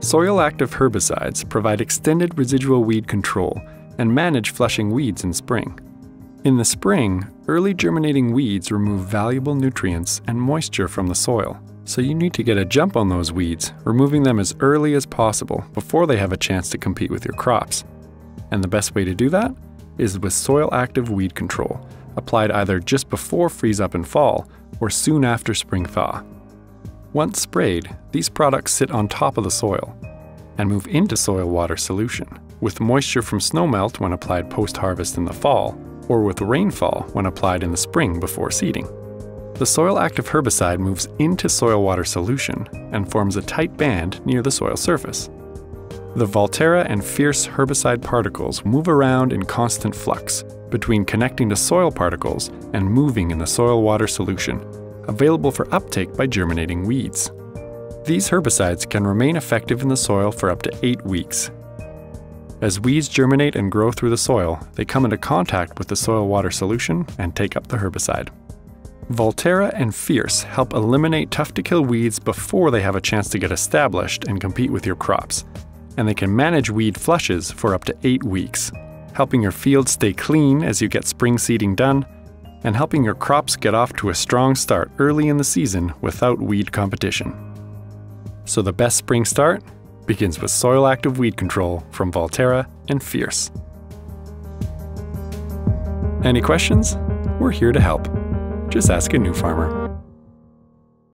Soil active herbicides provide extended residual weed control and manage flushing weeds in spring. In the spring, early germinating weeds remove valuable nutrients and moisture from the soil, so you need to get a jump on those weeds, removing them as early as possible before they have a chance to compete with your crops. And the best way to do that is with soil active weed control, applied either just before freeze up and fall or soon after spring thaw. Once sprayed, these products sit on top of the soil and move into soil water solution, with moisture from snowmelt when applied post harvest in the fall, or with rainfall when applied in the spring before seeding. The soil active herbicide moves into soil water solution and forms a tight band near the soil surface. The Valtera and Fierce herbicide particles move around in constant flux between connecting to soil particles and moving in the soil water solution, available for uptake by germinating weeds. These herbicides can remain effective in the soil for up to 8 weeks. As weeds germinate and grow through the soil, they come into contact with the soil water solution and take up the herbicide. Valtera and Fierce help eliminate tough to kill weeds before they have a chance to get established and compete with your crops, and they can manage weed flushes for up to 8 weeks, helping your field stay clean as you get spring seeding done and helping your crops get off to a strong start early in the season without weed competition. So the best spring start begins with soil active weed control from Valtera and Fierce. Any questions? We're here to help. Just ask a Nufarmer.